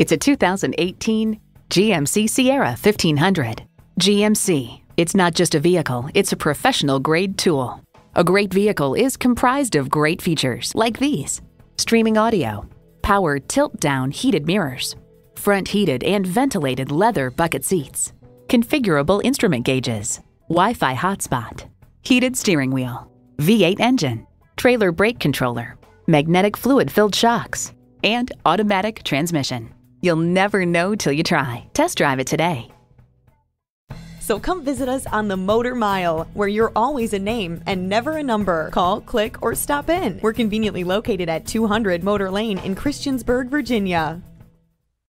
It's a 2018 GMC Sierra 1500. GMC. It's not just a vehicle, it's a professional grade tool. A great vehicle is comprised of great features like these streaming audio, power tilt down heated mirrors, front heated and ventilated leather bucket seats, configurable instrument gauges, Wi Fi hotspot, heated steering wheel, V8 engine, trailer brake controller, magnetic fluid filled shocks, and automatic transmission. You'll never know till you try. Test drive it today. So come visit us on the Motor Mile, where you're always a name and never a number. Call, click, or stop in. We're conveniently located at 200 Motor Lane in Christiansburg, Virginia.